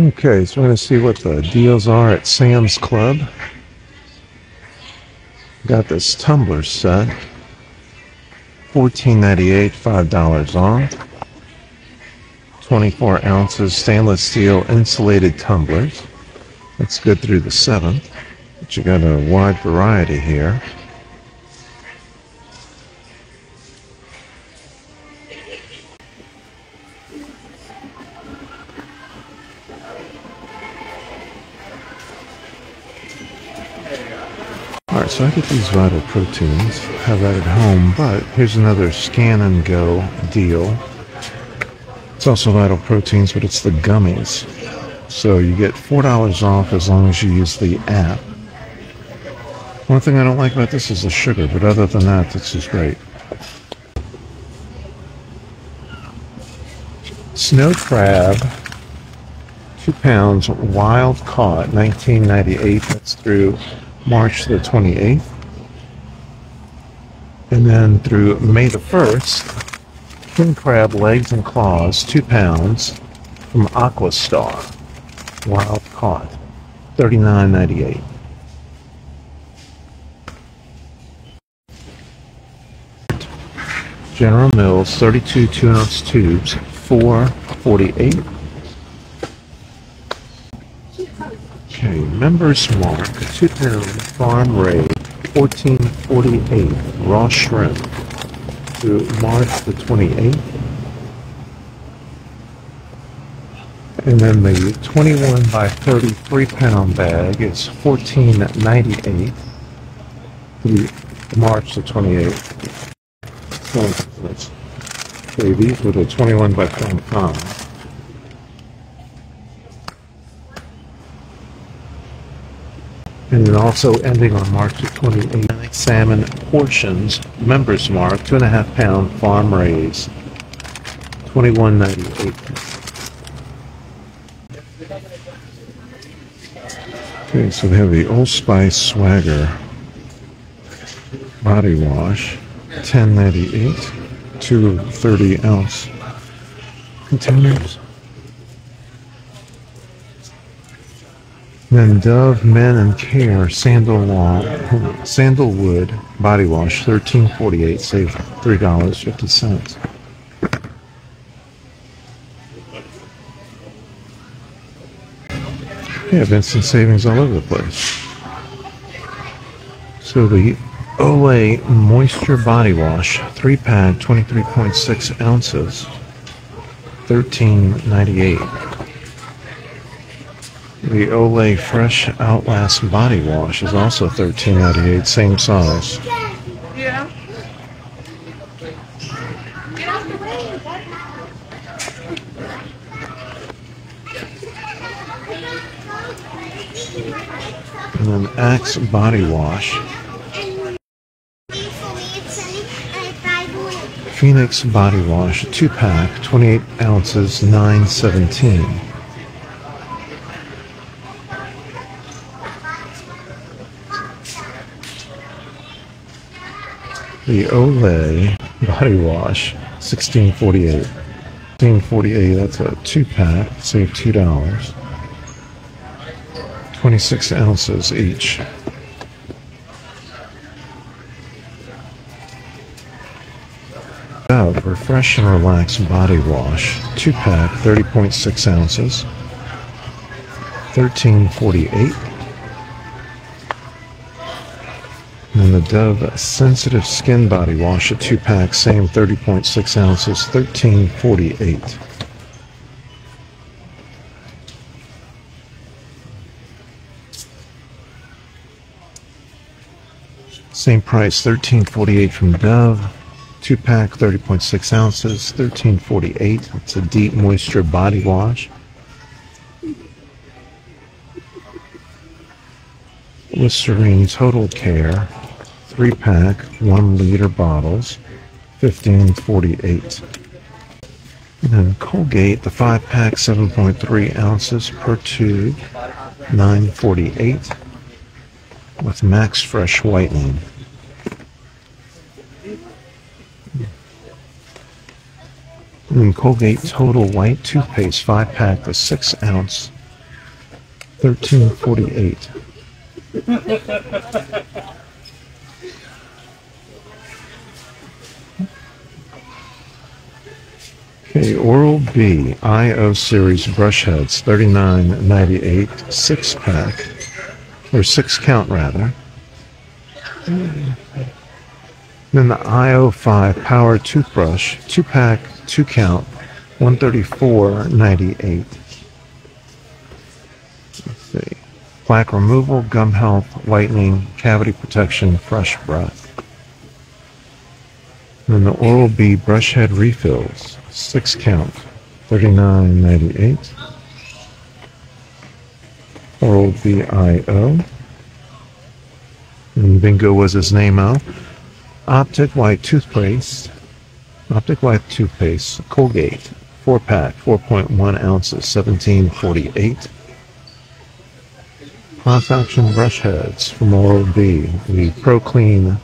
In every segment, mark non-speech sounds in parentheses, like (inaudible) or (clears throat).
Okay, so we're going to see what the deals are at Sam's Club. Got this tumbler set. $14.98, $5 off. 24 ounces stainless steel insulated tumblers. That's good through the 7th. But you got a wide variety here. So I get these Vital Proteins, have that at home, but here's another scan and go deal. It's also Vital Proteins, but it's the gummies. So you get $4 off as long as you use the app. One thing I don't like about this is the sugar, but other than that, this is great. Snow crab, two pounds, wild caught, 1998. That's through March the 28th. And then through May the 1st, king crab legs and claws, two pounds, from Aquastar. Wild caught, 39.98. General Mills 32 2 ounce tubes, 448. Okay, members mark, 2 pound farm raid, 1448 raw shrimp through March the 28th. And then the 21 by 33 pound bag is 1498 through March the 28th. So let's okay, these were the 21 by 25. And then also ending on March the 28th, salmon portions, members mark, two and a half pound farm raised, 21.98. Okay, so they have the Old Spice Swagger body wash, 10.98, two 30 ounce containers. Then Dove Men and Care Sandal Sandalwood Body Wash, thirteen forty eight, save three dollars fifty cents. Yeah, instant savings all over the place. So the Olay Moisture Body Wash, three pack, twenty three point six ounces, thirteen ninety eight. The Olay Fresh Outlast Body Wash is also $13.98, same size. And then Axe Body Wash, Phoenix Body Wash, 2 pack, 28 ounces, 917. The Olay Body Wash, 1648. 1648, that's a 2 pack, save $2. 26 ounces each. Dove Refresh and Relax Body Wash, 2 pack, 30.6 ounces, 1348. And the Dove Sensitive Skin Body Wash, a 2 pack, same 30.6 ounces, 1348. Same price, 1348 from Dove. Two pack, 30.6 ounces, 1348. It's a deep moisture body wash. Listerine Total Care, three pack, one liter bottles, fifteen forty-eight. And Colgate, the five pack, 7.3 ounces per tube, 948 with Max Fresh Whitening. And Colgate Total White Toothpaste, 5 pack, the 6 ounce, 1348. (laughs) Okay, Oral B IO series brush heads, thirty-nine ninety-eight, six pack, or six count rather. Then the IO5 power toothbrush, two pack, two count, one thirty-four ninety-eight. Let's see. Plaque removal, gum health, whitening, cavity protection, fresh breath. And then the Oral B brush head refills, six count, thirty-nine ninety-eight. Oral B I O. And Bingo was his name out. Optic White toothpaste. Optic White toothpaste. Colgate. Four pack, 4.1 ounces, 1748. CrossAction brush heads from Oral B. The Pro Clean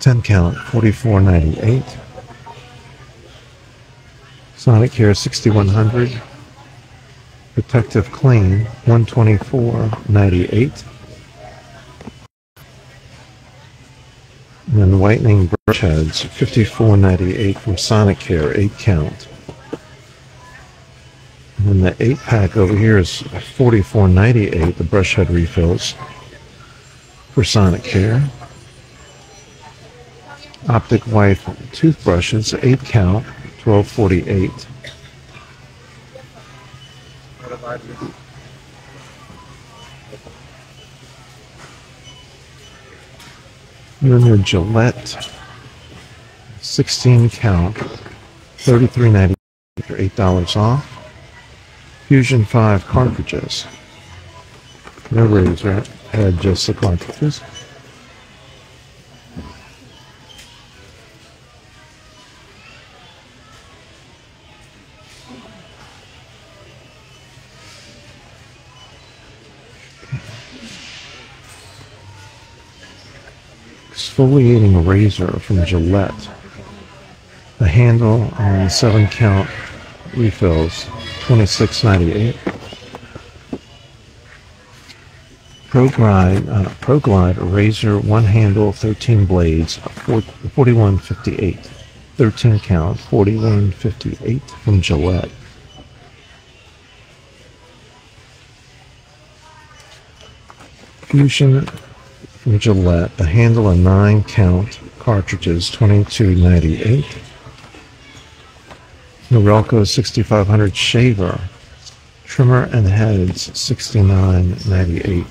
10 count, 4498. Sonicare 6100. Protective Clean 124.98. And then whitening brush heads 54.98 from Sonicare 8 count. And then the 8 pack over here is 44.98 the brush head refills for Sonicare. Optic White toothbrushes 8 count 1248. And then your Gillette 16 count 33.90 for $8 off. Fusion 5 cartridges. No razor head, just the cartridges. Exfoliating razor from Gillette. The handle on seven count refills, twenty six ninety eight. ProGlide, uh, ProGlide razor one handle, thirteen blades, forty one fifty eight. 13 count, 4158 from Gillette. Fusion from Gillette, a handle and 9 count cartridges, 2298. Norelco 6500 shaver, trimmer and heads, 6998.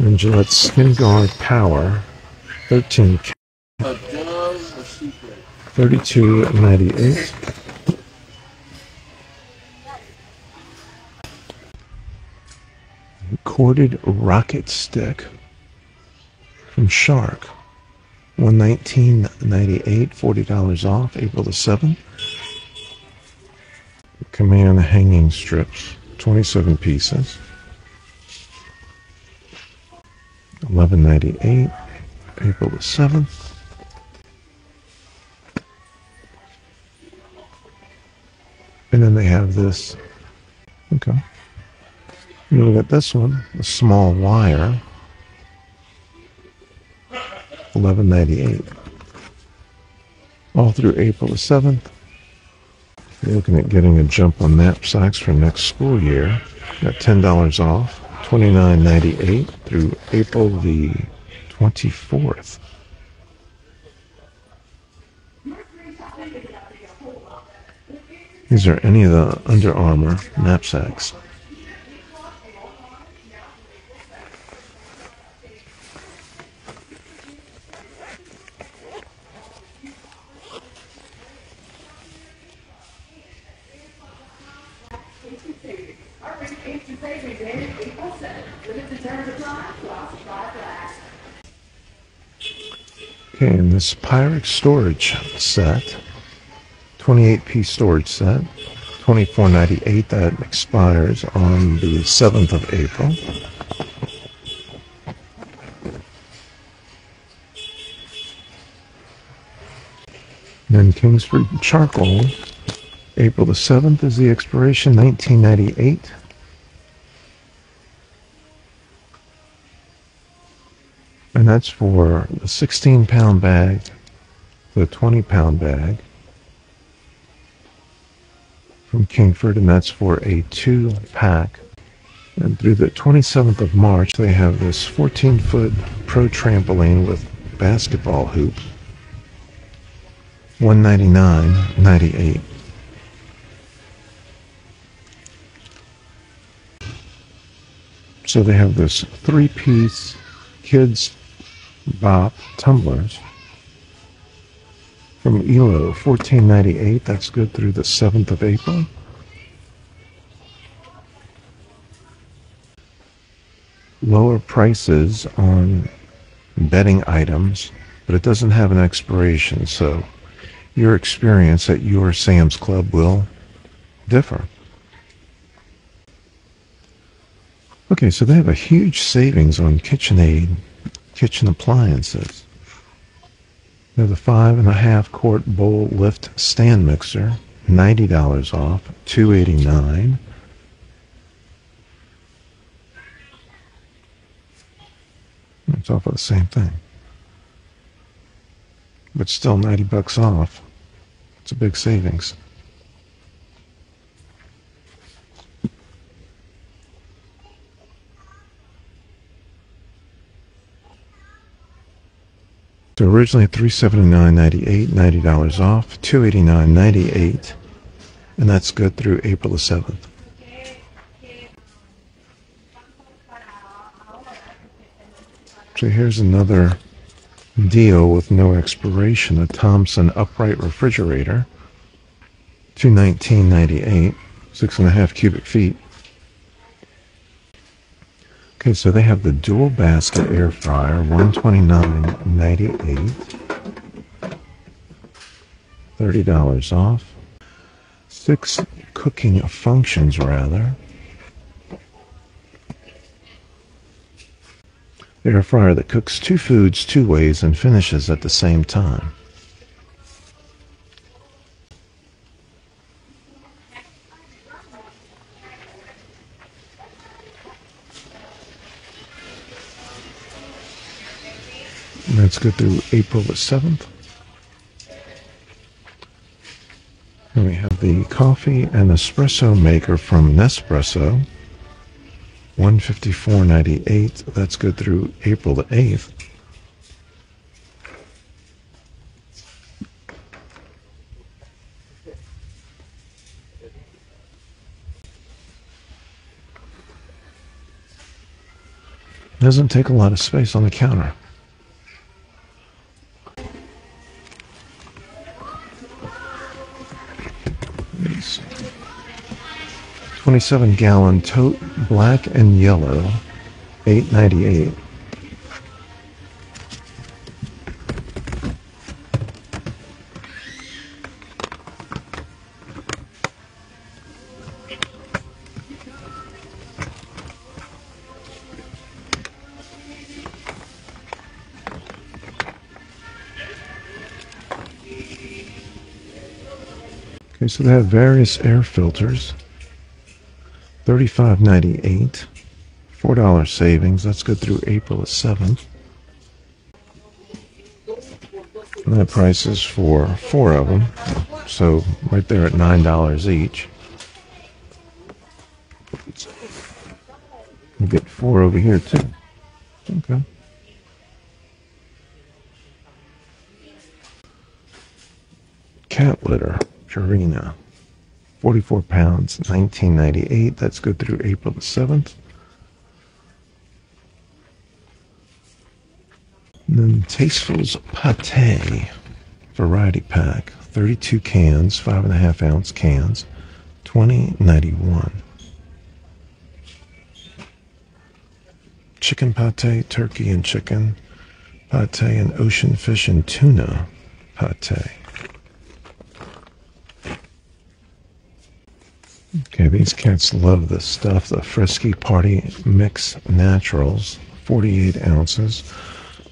And Gillette Skin Guard Power, 13 3298. Corded rocket stick from Shark. 119.98, $40 off, April the 7th. Command hanging strips, 27 pieces. 11.98, April the 7th. And then they have this. Okay. You look at this one, a small wire, eleven ninety eight. All through April the seventh. You're looking at getting a jump on knapsacks for next school year. Got ten dollars off, twenty nine ninety eight through April the twenty fourth. These are any of the Under Armour knapsacks. Okay, and this Pyrex storage set, 28 piece storage set, 24.98. That expires on the 7th of April. Then Kingsford Charcoal, April the 7th is the expiration, 1998. And that's for the 16 pound bag, the 20 pound bag from Kingsford, and that's for a two pack. And through the 27th of March, they have this 14 foot pro trampoline with basketball hoop. 199.98. So they have this three piece kids bop tumblers from Elo 1498. That's good through the 7th of April. Lower prices on bedding items, but it doesn't have an expiration, so your experience at your Sam's Club will differ. Okay, so they have a huge savings on KitchenAid kitchen appliances. The five and a half quart bowl lift stand mixer, ninety dollars off, two eighty nine. It's off of the same thing, but still ninety bucks off. It's a big savings. So originally three seventy nine ninety eight, ninety dollars off, two eighty nine ninety eight, and that's good through April the seventh. So here's another deal with no expiration: a Thomson upright refrigerator, two nineteen ninety eight, six and a half cubic feet. Okay, so they have the dual basket air fryer, 129.98. $30 off. Six cooking functions rather. Air fryer that cooks two foods two ways and finishes at the same time. Let's go through April the 7th. And we have the coffee and espresso maker from Nespresso. 154.98. That's good through April the 8th. Doesn't take a lot of space on the counter. 27 gallon tote, black and yellow, 898. Okay, so they have various air filters. Thirty-five ninety-eight, four dollar savings. That's good through April the seventh. And that price is for four of them, so right there at nine dollars each. You get four over here too. Okay. Cat litter, Purina. 44 pounds, 1998. That's good through April the 7th. And then Tasteful's Pate variety pack, 32 cans, five and a half ounce cans, 2091. Chicken pate, turkey and chicken pate, and ocean fish and tuna pate. Okay, these cats love this stuff. The Frisky Party Mix Naturals, 48 ounces,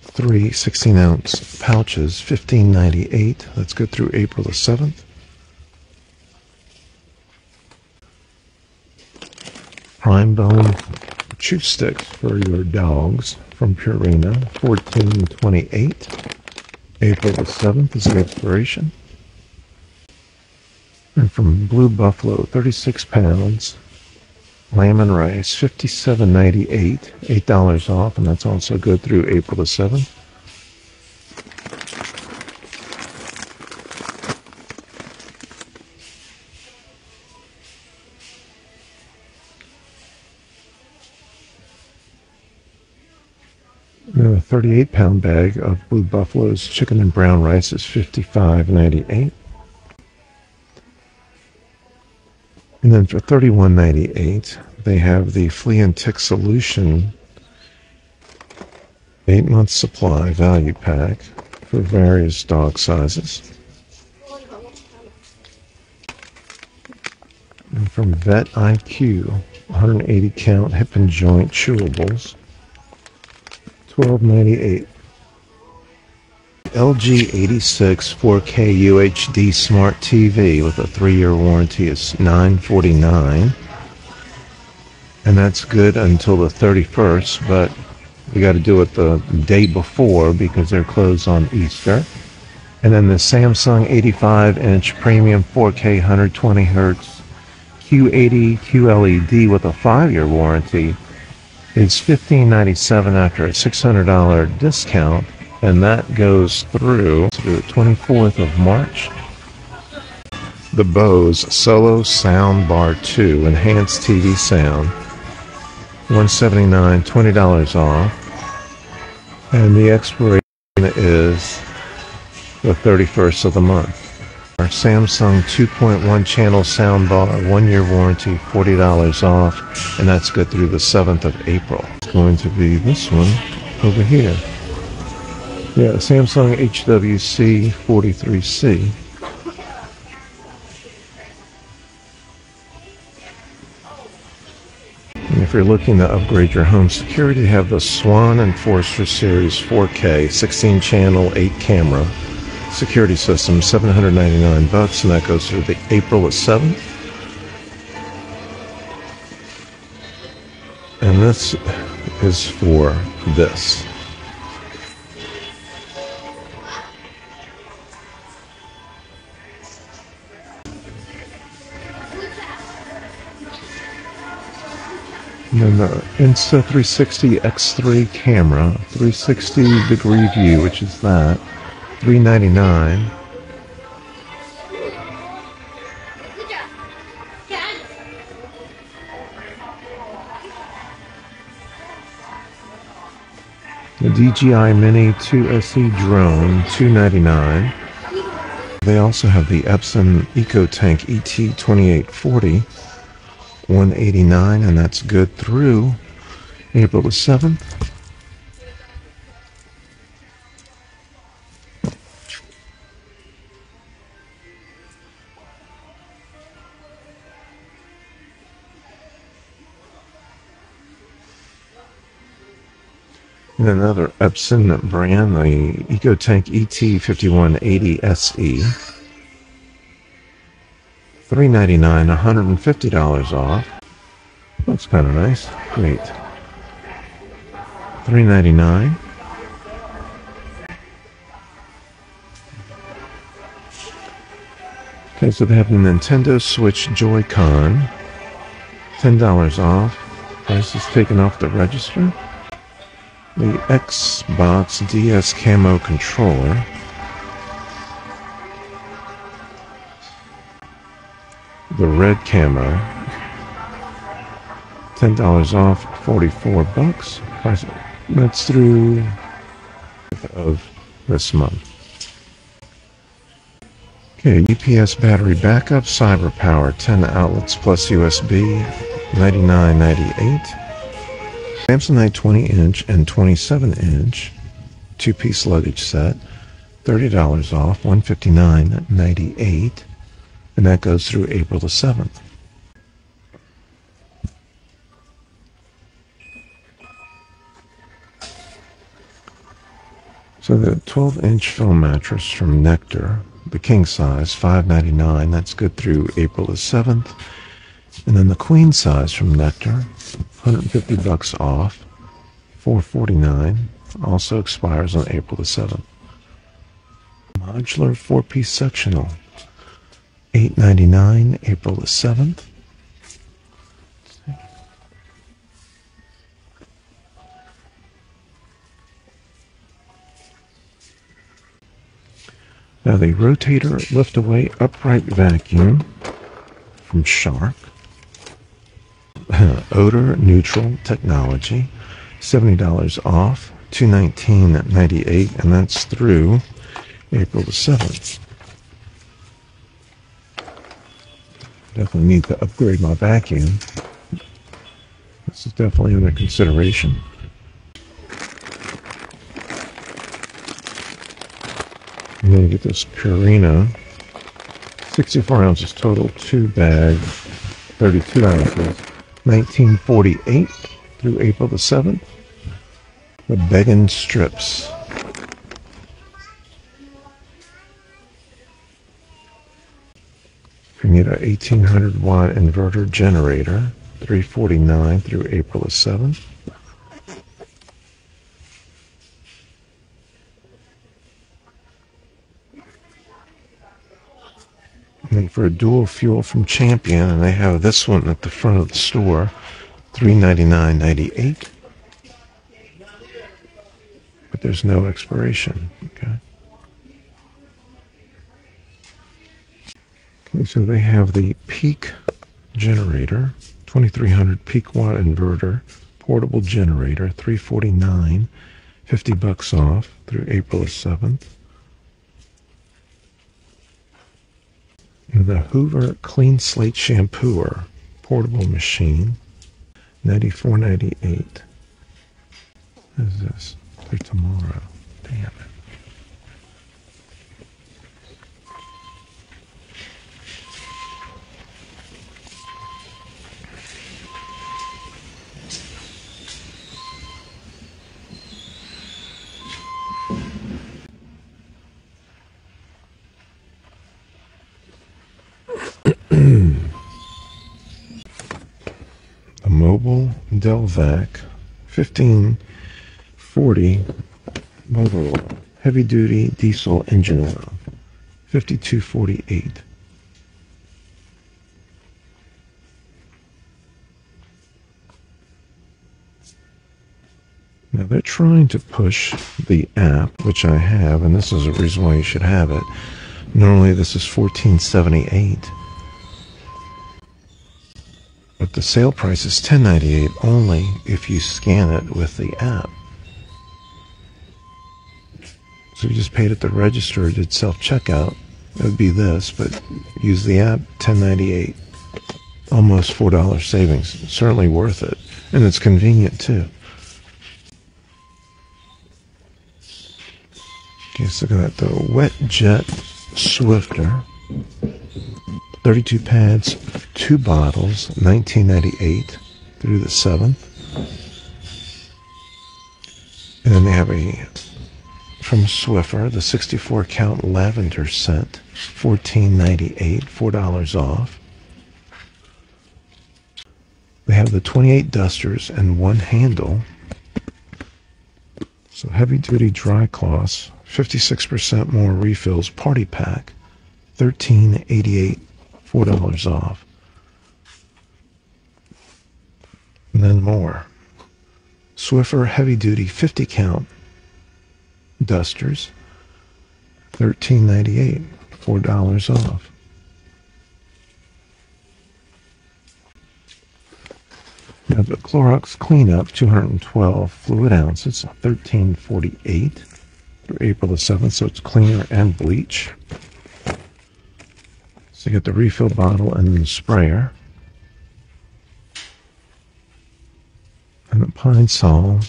three 16 ounce pouches, 15.98. That's good through April the 7th. Prime Bone Chew Sticks for your dogs from Purina, 14.28. April the 7th is the expiration. And from Blue Buffalo, 36 pounds, lamb and rice, 57.98, $8 off, and that's also good through April the 7th. a 38 pound bag of Blue Buffalo's chicken and brown rice is 55.98. And then for $31.98, they have the flea and tick solution eight month supply value pack for various dog sizes. And from Vet IQ, 180 count hip and joint chewables, 1298. LG 86 4K UHD Smart TV with a three-year warranty is 949 and that's good until the 31st but we got to do it the day before because they're closed on Easter. And then the Samsung 85 inch premium 4K 120 hertz Q80 QLED with a five-year warranty is 1597 after a $600 discount and that goes through the 24th of March. The Bose Solo Sound Bar 2 Enhanced TV Sound, 179 $20 off, and the expiration is the 31st of the month. Our Samsung 2.1 channel soundbar, one year warranty, $40 off, and that's good through the 7th of April. It's going to be this one over here. Yeah, Samsung HWC 43C. And if you're looking to upgrade your home security, have the Swann Enforcer Series 4K 16 channel 8 camera security system 799 bucks and that goes through the April the 7th. And this is for this. And then the Insta360 X3 camera, 360 degree view, which is that, 399. The DJI Mini 2 SE drone, 299. They also have the Epson EcoTank ET2840 189 and that's good through April the 7th. And another Epson brand, the EcoTank ET5180 SE. 399 $150 off. That's kind of nice. Wait. 399 Okay, so they have the Nintendo Switch Joy-Con. $10 off. Price is taken off the register. The Xbox DS Camo controller. The red camo. Ten dollars off, forty-four bucks. That's through of this month. Okay, UPS battery backup, CyberPower, 10 outlets plus USB, 99.98. Samsonite 20 inch and 27 inch two piece luggage set, $30 off, 159.98 and that goes through April the 7th. So the 12 inch foam mattress from Nectar, the king size, 5.99. That's good through April the 7th. And then the queen size from Nectar, 150 bucks off, 4.49. Also expires on April the 7th. Modular four-piece sectional, 8.99. April the 7th. Now the rotator lift away upright vacuum from Shark. (laughs) Odor neutral technology. $70 off. 219.98 and that's through April the 7th. Definitely need to upgrade my vacuum. This is definitely under consideration. I'm going to get this Purina. 64 ounces total, two bag, 32 ounces. 1948 through April the 7th. The Beggin strips. Need a 1800 watt inverter generator, 349 through April the 7th. And for a dual fuel from Champion, and they have this one at the front of the store, three ninety nine ninety eight. But there's no expiration. Okay. Okay, so they have the peak generator, 2300 peak watt inverter, portable generator, 349, 50 bucks off through April 7th. the Hoover Clean Slate Shampooer portable machine, ninety-four ninety-eight. What is this? For tomorrow. Damn it. Mobil Delvac 1540 motor oil, heavy duty diesel engine oil, 5248. Now they're trying to push the app, which I have, and this is a reason why you should have it. Normally this is 1478 but the sale price is $10.98 only if you scan it with the app. So you just paid at the register, did self checkout, it would be this, but use the app, $10.98. Almost $4 savings. Certainly worth it. And it's convenient too. Okay, so look at that. The Wet Jet Swiffer. 32 pads, two bottles, 1998 through the 7th. And then they have a from Swiffer, the 64 count lavender scent, 14.98, $4 off. They have the 28 dusters and one handle. So heavy duty dry cloths, 56% more refills, party pack, 13.88 $4 off. And then more. Swiffer heavy duty 50 count dusters, $13.98, $4 off. Now the Clorox cleanup 212 fluid ounces, 1348 through April the 7th, so it's cleaner and bleach. So get the refill bottle and the sprayer. And the Pine Sol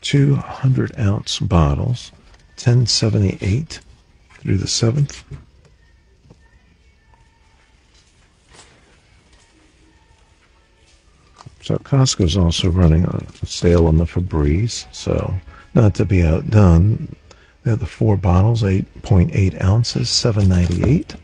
200 ounce bottles, 1078 through the 7th. So Costco's also running a sale on the Febreze. So not to be outdone, They have the four bottles, 8.8 ounces, 798.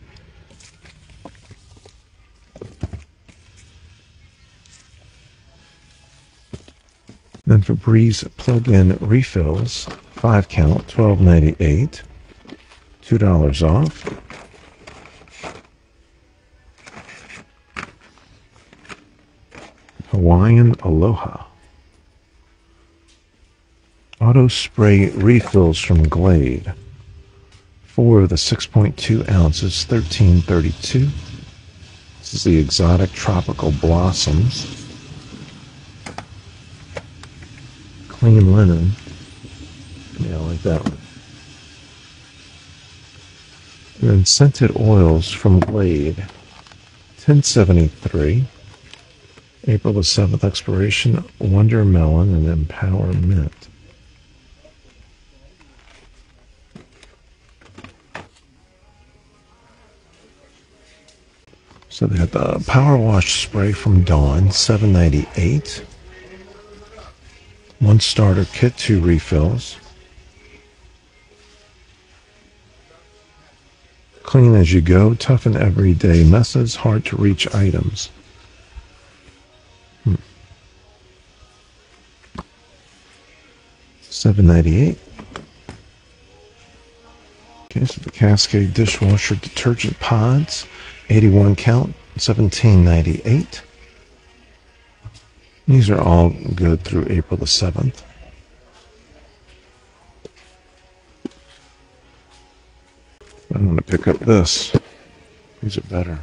Febreze plug-in refills, five count, 1298, two dollars off. Hawaiian Aloha. Auto spray refills from Glade. Four of the 6.2 ounces, 1332. This is the exotic tropical blossoms. Clean linen. Yeah, like that one. And then scented oils from Glade. 1073. April the 7th expiration, Wonder Melon and Empower Mint. So they had the Power Wash Spray from Dawn, 798. One starter kit, two refills. Clean as you go, tough toughen everyday messes, hard to reach items. Hmm. 798. Okay, so the Cascade dishwasher detergent pods, 81 count, 1798. These are all good through April the 7th. I'm going to pick up this. These are better.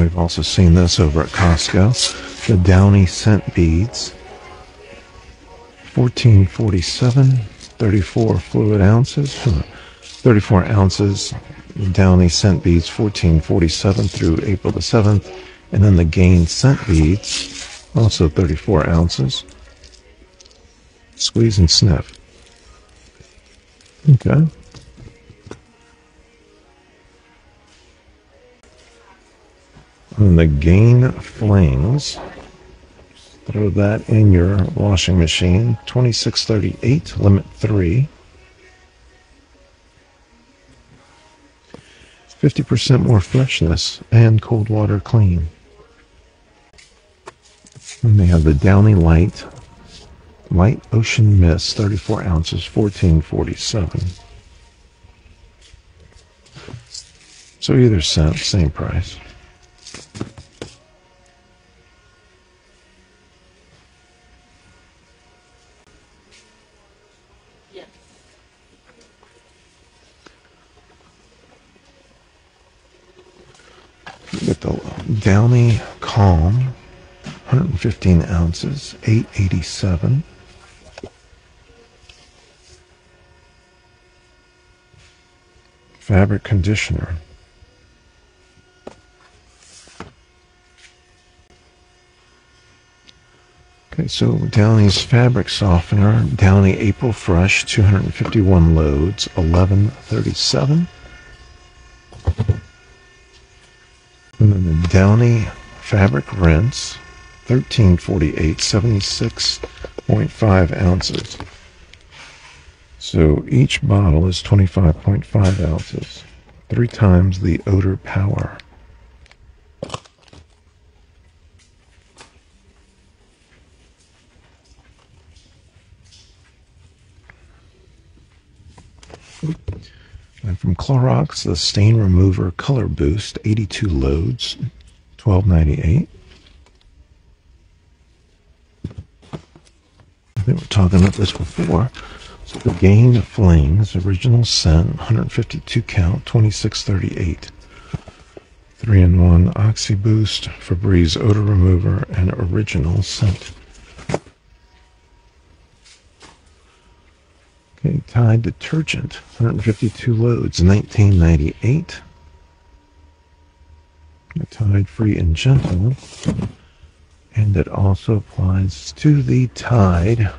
We've also seen this over at Costco. The Downy scent beads. 1447, 34 fluid ounces. (laughs) 34 ounces Downy scent beads 1447 through April the 7th. And then the Gain scent beads, also 34 ounces. Squeeze and sniff. Okay. And the Gain Flings. Throw that in your washing machine. 2638, limit 3. 50% more freshness and cold water clean. And they have the Downy Light Light Ocean Mist, 34 ounces, 1447. So either scent, same price. Get the Downy Calm, 115 ounces, 887. Fabric conditioner. Okay, so Downy's fabric softener, Downy April Fresh, 251 loads, 1137. And then the Downy Fabric Rinse, 1348, 76.5 ounces. So each bottle is 25.5 ounces, three times the odor power. And from Clorox, the Stain Remover Color Boost, 82 loads, 12.98. Think we're talking about this before. So the Gain Flames original scent, 152 count, 26.38. 3 in 1 Oxy Boost, Febreze Odor Remover, and original scent. Okay, Tide detergent, 152 loads, 1998. Tide free and gentle. And it also applies to the Tide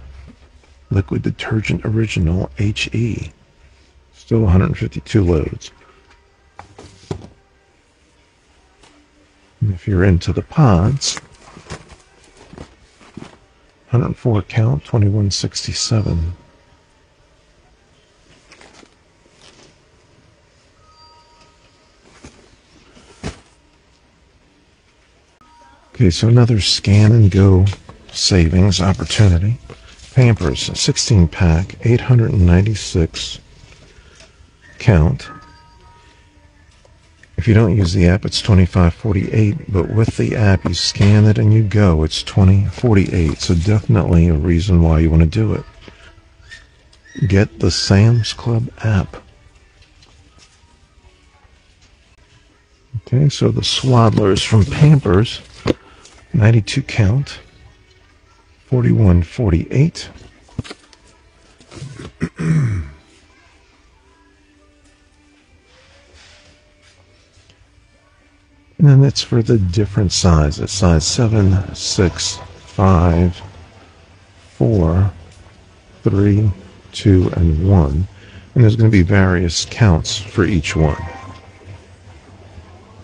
liquid detergent original HE. Still 152 loads. And if you're into the pods, 104 count, 2167. Okay, so another scan and go savings opportunity. Pampers, 16 pack, 896 count. If you don't use the app, it's 2548, but with the app, you scan it and you go, it's 2048. So definitely a reason why you want to do it. Get the Sam's Club app. Okay, so the swaddlers from Pampers, 92 count, 4148. (clears throat) And then it's for the different sizes. Size 7, 6, 5, 4, 3, 2, and 1. And there's going to be various counts for each one.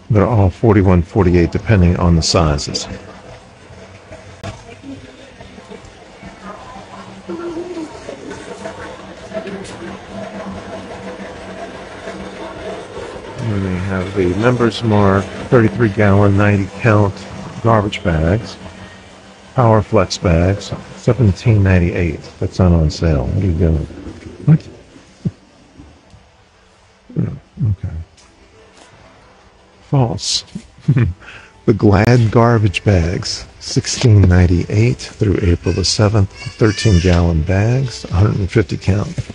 They're all 41, 48 depending on the sizes. And they have the Members Mark 33 gallon 90 count garbage bags, Power Flex bags, 17.98. That's not on sale. What are you doing? What? Oh, okay. False. (laughs) the Glad garbage bags, 16.98 through April the 7th, 13 gallon bags, 150 count.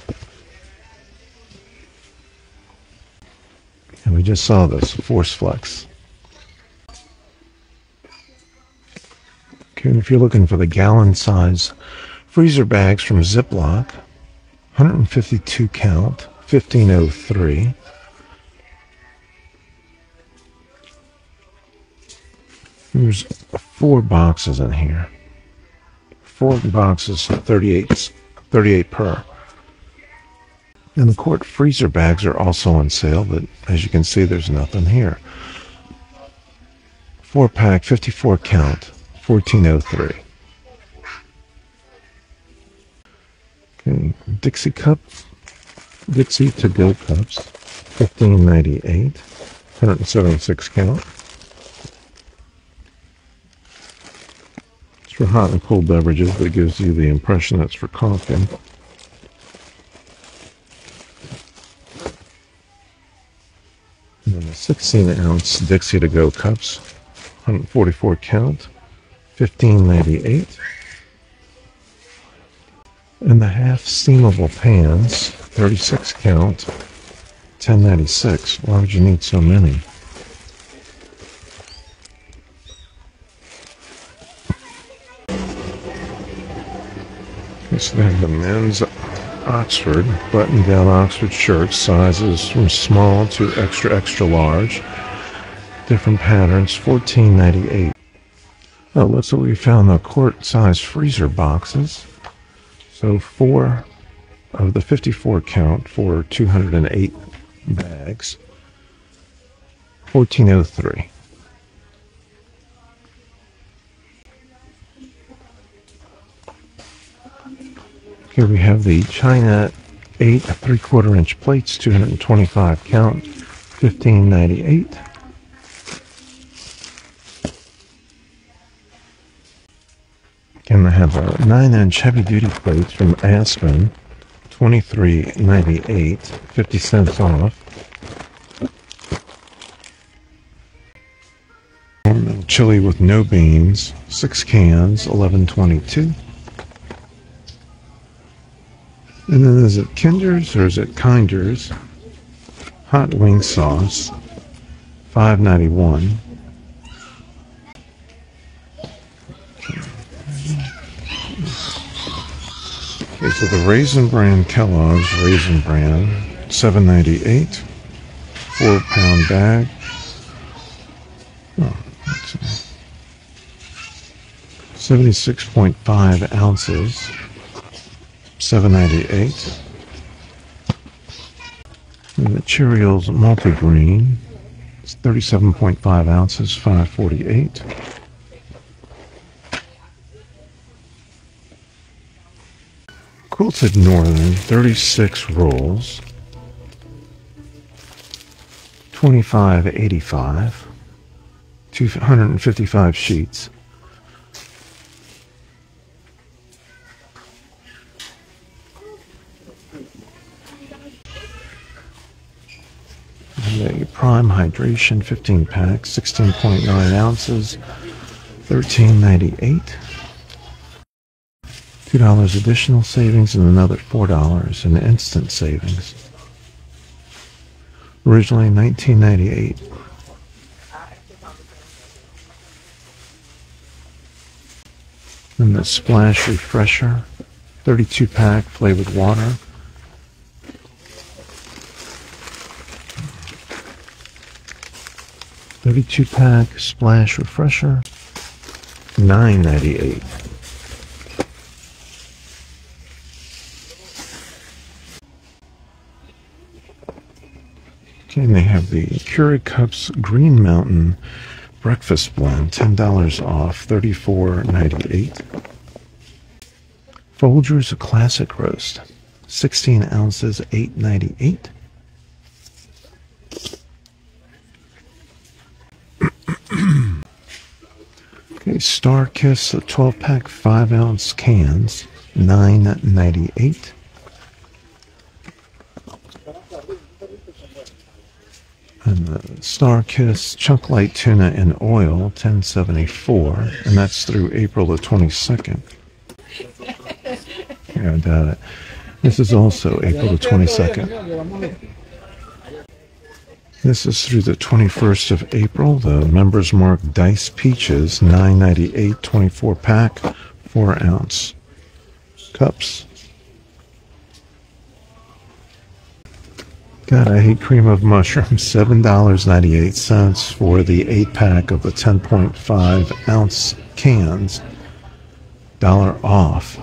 And we just saw this, Force Flex. Okay, if you're looking for the gallon size freezer bags from Ziploc, 152 count, 1503. There's four boxes in here. Four boxes, 38, 38 per. And the quart freezer bags are also on sale, but as you can see, there's nothing here. Four pack, 54 count, 1403. Okay, Dixie cup, Dixie to go cups, 1598, 176 count. It's for hot and cold beverages, but it gives you the impression that's for coffee. And then the 16 ounce Dixie to go cups, 144 count, 1598. And the half steamable pans, 36 count, 1096. Why would you need so many? So they have the men's Oxford, button down Oxford shirts, sizes from small to extra, extra large. Different patterns, fourteen ninety eight. Oh, looks like we found the quart size freezer boxes. So four of the 54 count for 208 bags. 1403. Here we have the China 8 3 quarter inch plates, 225 count, 1598. Again, I have a 9 inch heavy duty plates from Aspen, 2398, 50 cents off. Chili with no beans, 6 cans, 1122. And then is it Kinder's or is it Kinder's? Hot wing sauce, 591. Okay, so the Raisin Bran Kellogg's Raisin Bran, 798. Four pound bag. Oh, that's a 76.5 ounces. 798. And the Cheerios multigrain. It's 37.5 ounces, 548. Quilted Northern, 36 rolls. 25.85. 255 sheets. The Prime Hydration 15 pack, 16.9 ounces, 13.98. $2 additional savings and another $4 in instant savings. Originally 1998. And the Splash Refresher, 32 pack flavored water. 32 pack splash refresher, 9.98. Okay, and they have the Keurig Cups Green Mountain Breakfast Blend, $10 off, $34.98. Folgers Classic Roast, 16 ounces, $8.98. okay, StarKist, 12 pack, 5 ounce cans, nine ninety-eight. And the StarKist Chunk Light Tuna in Oil, 1074. And that's through April the 22nd. Yeah, I doubt it. This is also April the 22nd. This is through the 21st of April. The Members Mark Dice Peaches, 998, 24 pack, 4 ounce cups. God, I hate cream of mushroom. Seven dollars ninety eight cents for the eight pack of the ten point five ounce cans. Dollar off.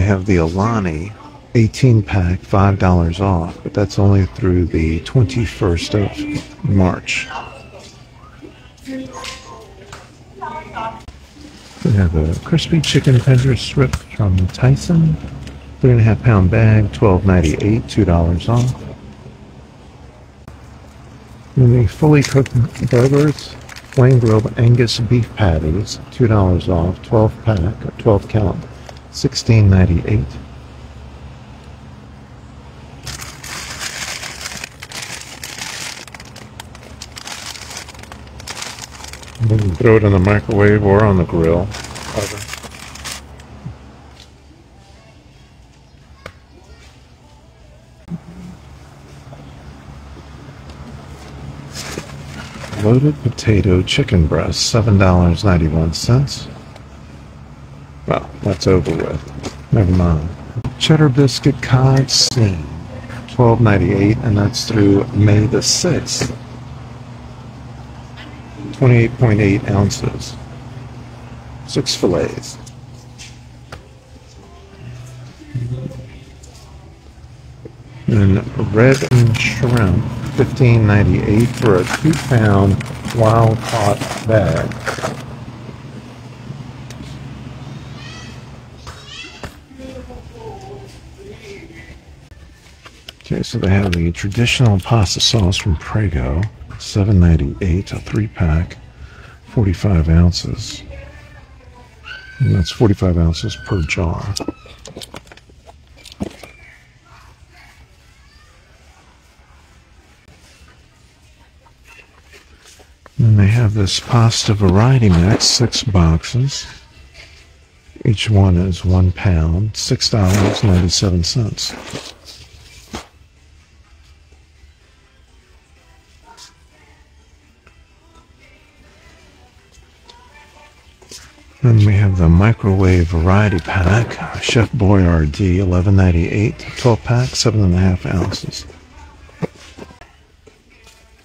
They have the Alani 18 pack, $5 off, but that's only through the 21st of March. We have a crispy chicken tender strip from Tyson. Three and a half pound bag, twelve ninety eight, two dollars off. And the fully cooked burgers, flame grilled Angus beef patties, two dollars off, twelve pack, or twelve count, 1698. You can throw it in the microwave or on the grill. Loaded potato chicken breast, $7.91. Well, that's over with. Never mind. Cheddar biscuit cod ninety eight, and that's through May the sixth. 28.8 ounces. Six fillets. And red and shrimp, 15.98 for a two pound wild caught bag. Okay, so they have the traditional pasta sauce from Prego, 7.98, a three-pack, 45 ounces. And that's 45 ounces per jar. And they have this pasta variety mix, six boxes. Each one is one pound, $6.97. Then we have the microwave variety pack, Chef Boyardee, 1198, 12 pack, 7.5 ounces.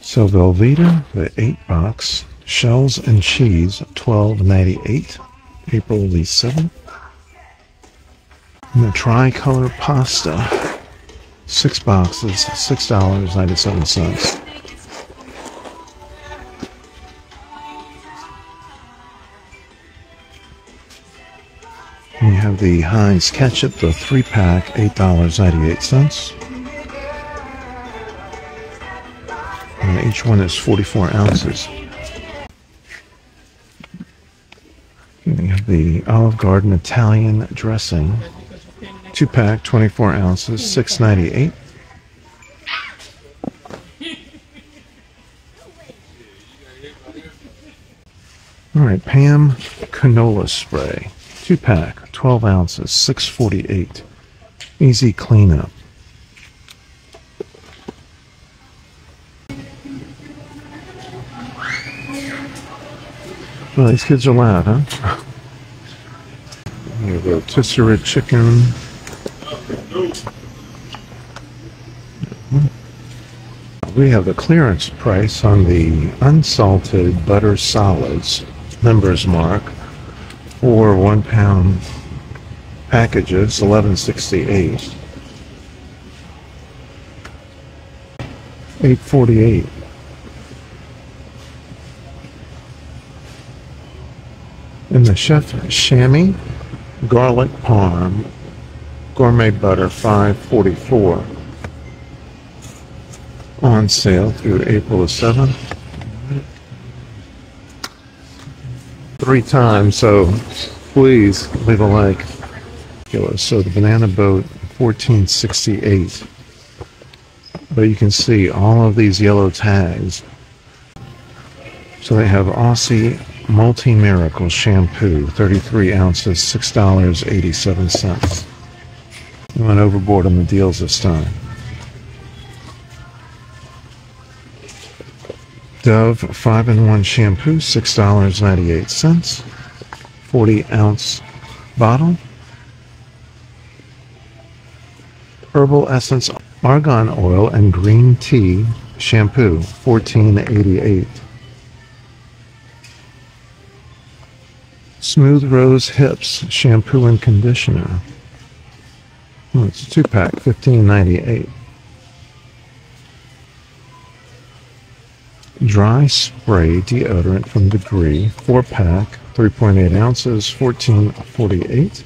So Velveeta, the 8 box, shells and cheese, 12.98, April the 7th. And the tricolor pasta, 6 boxes, $6.97. We have the Heinz ketchup, the three pack, $8.88. And each one is 44 ounces. We have the Olive Garden Italian dressing, two pack, 24 ounces, $6.98. All right, Pam canola spray two pack, 12 ounces, 648. Easy cleanup. Well, these kids are loud, huh? (laughs) A rotisserie chicken. We have the clearance price on the unsalted butter solids members mark for one pound packages, eleven sixty eight. Eight forty eight. And the Chef Shamy garlic parm gourmet butter five forty four on sale through April the seventh. Three times, so please leave a like. So the banana boat, 1468. But you can see all of these yellow tags. So they have Aussie Multi Miracle shampoo, 33 ounces, $6.87. We went overboard on the deals this time. Dove 5 in 1 shampoo, $6.98. 40 ounce bottle. Herbal Essence Argan Oil and Green Tea Shampoo, $14.88. Smooth Rose Hips Shampoo and Conditioner. It's a two pack, $15.98. dry spray deodorant from Degree, four pack, 3.8 ounces, 14.48.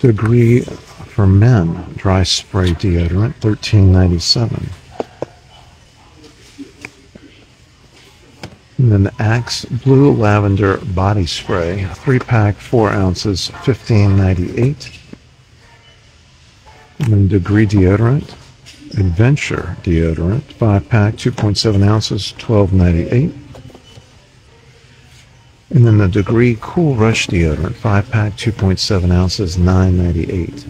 Degree for men, dry spray deodorant, 13.97. And then Axe Blue Lavender Body Spray, three pack, four ounces, 15.98. And then Degree deodorant, Adventure deodorant, five pack, 2.7 ounces, 12.98. And then the Degree Cool Rush deodorant, five pack, 2.7 ounces, 9.98.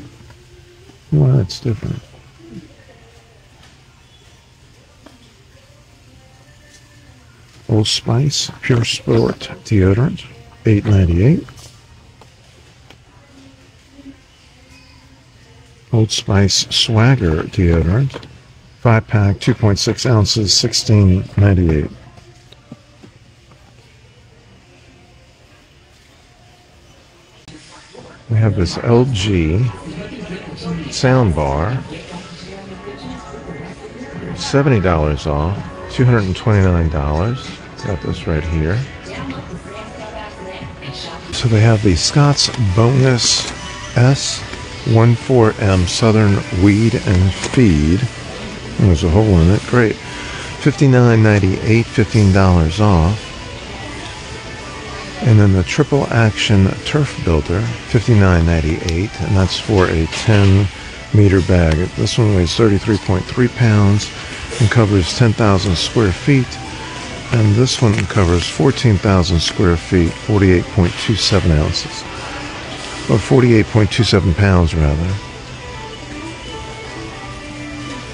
Well, that's different. Old Spice Pure Sport deodorant, 8.98. Old Spice Swagger deodorant, five pack, 2.6 ounces, 16.98. We have this LG soundbar, $70 off, $229. Got this right here. So they have the Scott's Bonus S 14M Southern Weed and Feed. There's a hole in it. Great. $59.98, $15 off. And then the Triple Action Turf Builder, $59.98, and that's for a 10 meter bag. This one weighs 33.3 pounds and covers 10,000 square feet. And this one covers 14,000 square feet, 48.27 ounces or 48.27 pounds rather.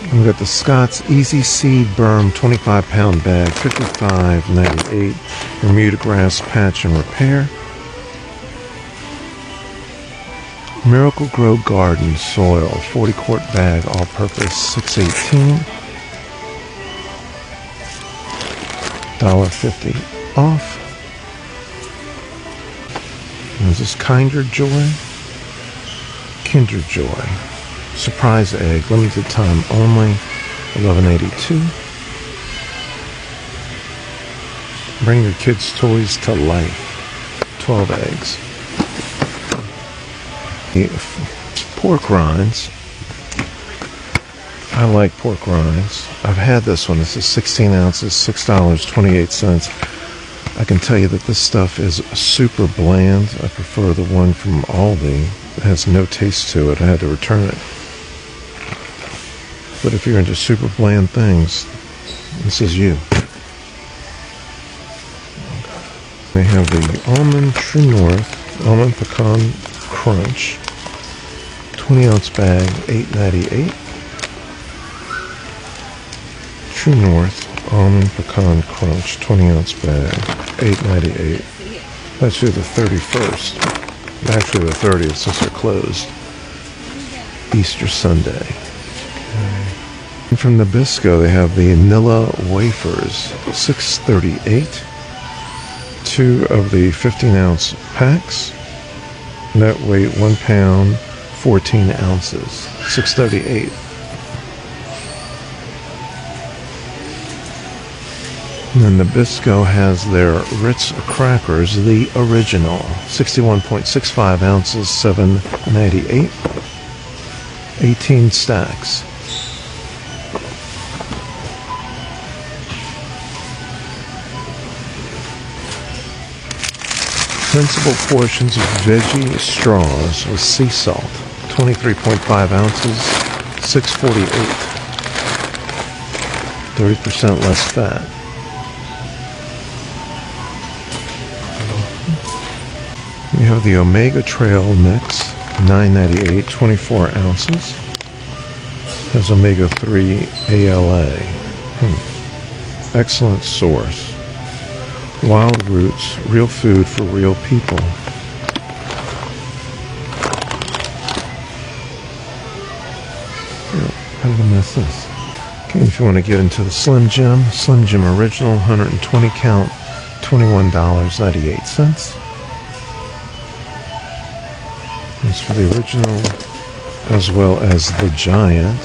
And we've got the Scott's Easy Seed Berm 25 pound bag, 55.98. Bermuda grass patch and repair. Miracle-Gro Garden soil, 40 quart bag, all purpose, 618. $1.50 off. Is this Kinder Joy? Kinder Joy. Surprise egg, limited time only, 1182. Bring your kids' toys to life. 12 eggs. Pork rinds. I like pork rinds. I've had this one. This is 16 ounces, $6.28. I can tell you that this stuff is super bland. I prefer the one from Aldi. It has no taste to it. I had to return it. But if you're into super bland things, this is you. They have the Almond True North Almond Pecan Crunch. 20 ounce bag, 8.98. True North Almond Pecan Crunch, 20 ounce bag, 8.98. That's through the 31st. Actually, the 30th since they're closed. Easter Sunday. And from Nabisco, they have the Nilla wafers, 638. Two of the 15 ounce packs. Net weight one pound, 14 ounces, 638. Then Nabisco has their Ritz crackers, the original, 61.65 ounces, 798. 18 stacks. Sensible portions of veggie straws with sea salt, 23.5 ounces, 648. 30% less fat. We have the Omega Trail Mix, 998, 24 ounces. Has omega 3 ALA. Hmm. Excellent source. Wild roots, real food for real people. How did I miss this? Okay, if you want to get into the Slim Jim, Slim Jim Original, 120 count, $21.98. That's for the original as well as the giant.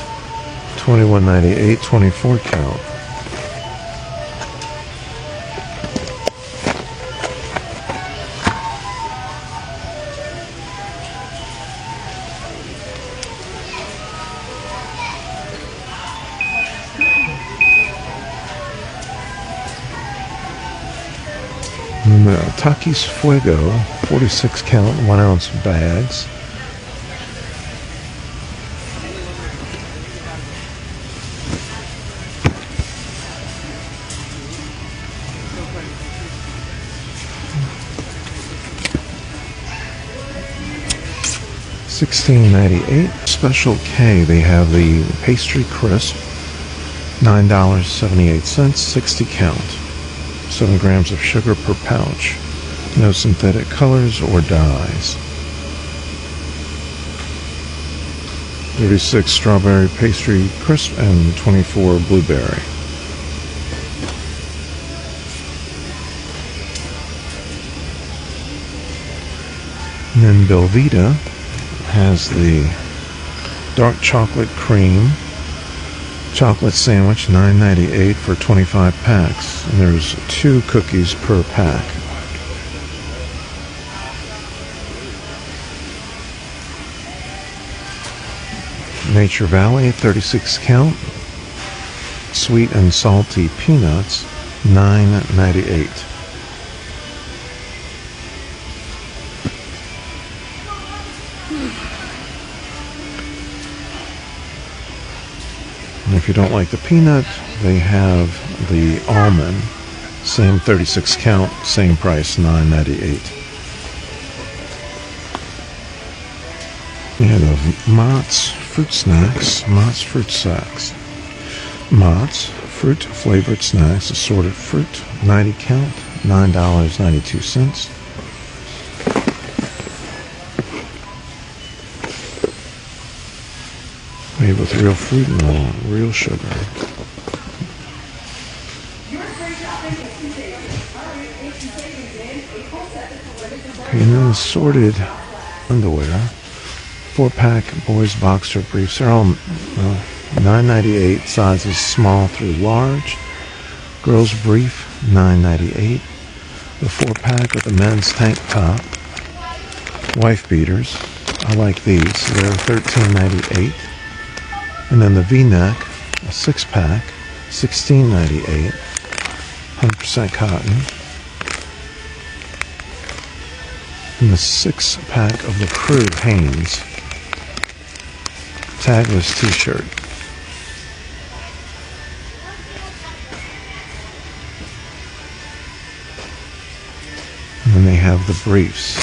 21.98, 24 count. Takis Fuego, 46 count, 1 ounce bags. Sixteen ninety eight. Special K. They have the pastry crisp. Nine dollars seventy eight cents. Sixty count. 7 grams of sugar per pouch. No synthetic colors or dyes. 36 strawberry pastry crisp and 24 blueberry. And then Belvita has the dark chocolate cream chocolate sandwich 9.98 for 25 packs and there's two cookies per pack nature valley 36 count. Sweet and salty peanuts 9.98 And if you don't like the peanut, they have the almond, same 36 count, same price, 9.98. We have Mott's fruit snacks, Mott's fruit snacks, Mott's fruit flavored snacks, assorted fruit, 90 count, $9.92. Made with real fruit and all, real sugar. And then assorted underwear. Four pack boys boxer briefs. They're all well, 9.98 sizes small through large. Girls brief 9.98. The four pack with the men's tank top. Wife beaters. I like these. They're $13.98. And then the V-neck, a six pack, $16.98. 100% cotton. And the six pack of the Crew Hanes tagless t-shirt. And then they have the briefs.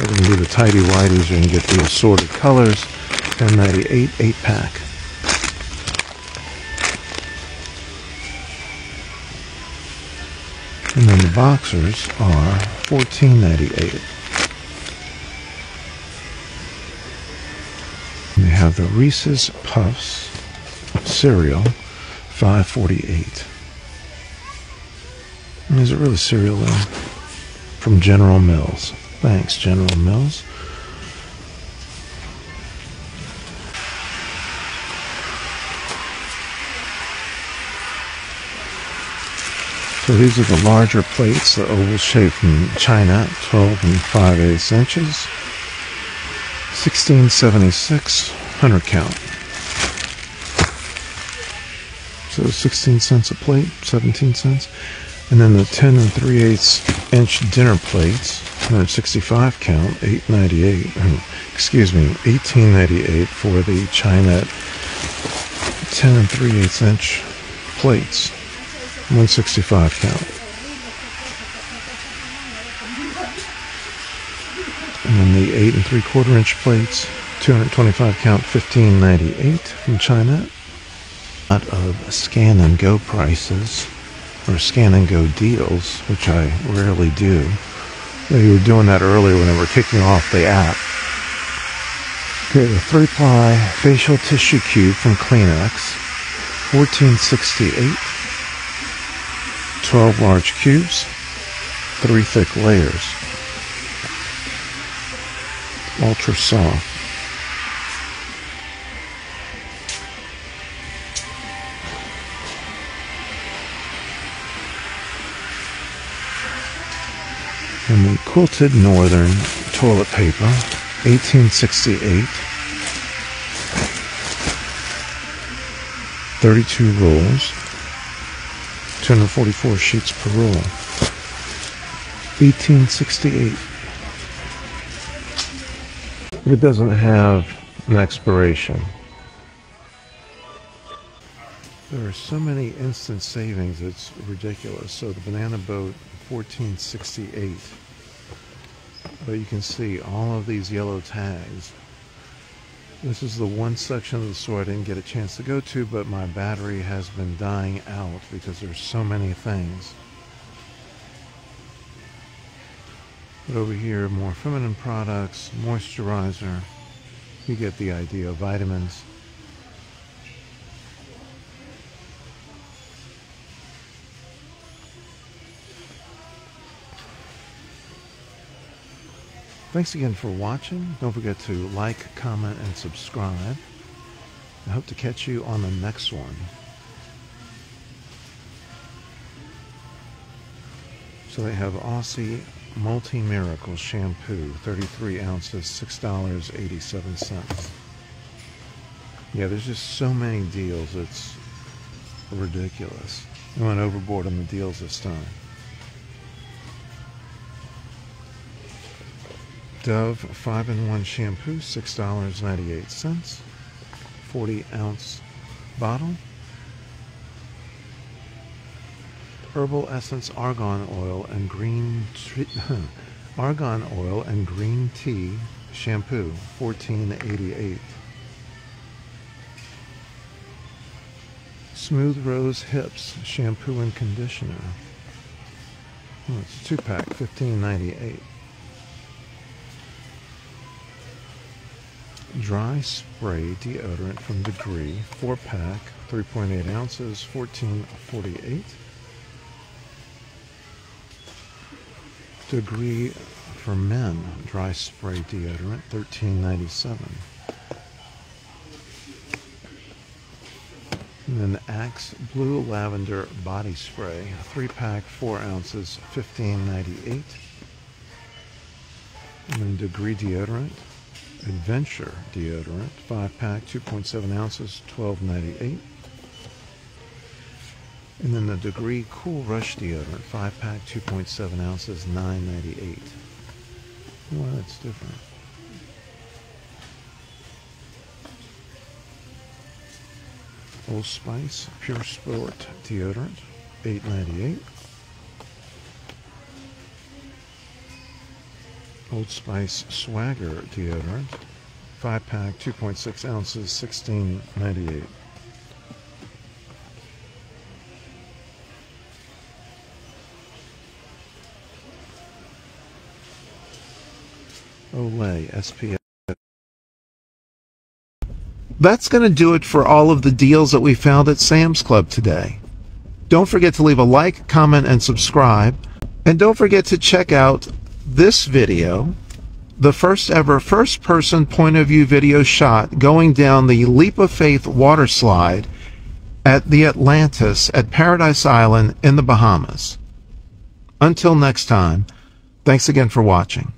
We're going to do the tidy whities. Can get the assorted colors. 1098 8 pack. And then the boxers are $14.98. And they have the Reese's Puffs cereal, $5.48. Is it really cereal though? From General Mills. Thanks, General Mills. So these are the larger plates, the oval shape from China, 12 and 5 8 inches. 1676, 100 count. So 16 cents a plate, 17 cents. And then the 10 and 3 8 inch dinner plates, 165 count, 898. Excuse me, 1898 for the China 10 and 3 8 inch plates. 165 count. And then the 8 and 3 quarter inch plates, 225 count, 1598 from China. A lot of scan and go prices, or scan and go deals, which I rarely do. They were doing that earlier when they were kicking off the app. Okay, the three ply facial tissue cube from Kleenex, 1468. 12 large cubes, 3 thick layers. Ultra soft. And the quilted northern toilet paper, 1868. 32 rolls. 244 sheets per roll. 1868. It doesn't have an expiration. There are so many instant savings, it's ridiculous. So the banana boat, 1468. But you can see all of these yellow tags. This is the one section of the store I didn't get a chance to go to, but my battery has been dying out because there's so many things. But over here, more feminine products, moisturizer. You get the idea. Vitamins. Thanks again for watching. Don't forget to like, comment, and subscribe. I hope to catch you on the next one. So they have Aussie Multi Miracle Shampoo, 33 ounces, $6.87. Yeah, there's just so many deals, it's ridiculous. I went overboard on the deals this time. Dove 5 in 1 shampoo, $6.98. 40 ounce bottle. Herbal Essence Argan Oil and Green (laughs) Argan Oil and Green Tea Shampoo, 1488. Smooth Rose Hips Shampoo and Conditioner. Oh, it's two pack, 1598. Dry spray deodorant from Degree, 4 pack, 3.8 ounces, 14.48. Degree for men, dry spray deodorant, 13.97. And then Axe Blue Lavender Body Spray, three pack, four ounces, fifteen ninety eight. And then Degree Deodorant, Adventure deodorant, five pack, 2.7 ounces, 12.98. And then the Degree Cool Rush deodorant, five pack, 2.7 ounces, 9.98. Well, that's different. Old Spice Pure Sport deodorant, 8.98. Old Spice Swagger deodorant, five pack, two point six ounces, sixteen ninety eight. Olay SPF. That's going to do it for all of the deals that we found at Sam's Club today. Don't forget to leave a like, comment, and subscribe. And don't forget to check out this video, the first ever first person point of view video shot going down the Leap of Faith water slide at the Atlantis at Paradise Island in the Bahamas. Until next time, thanks again for watching.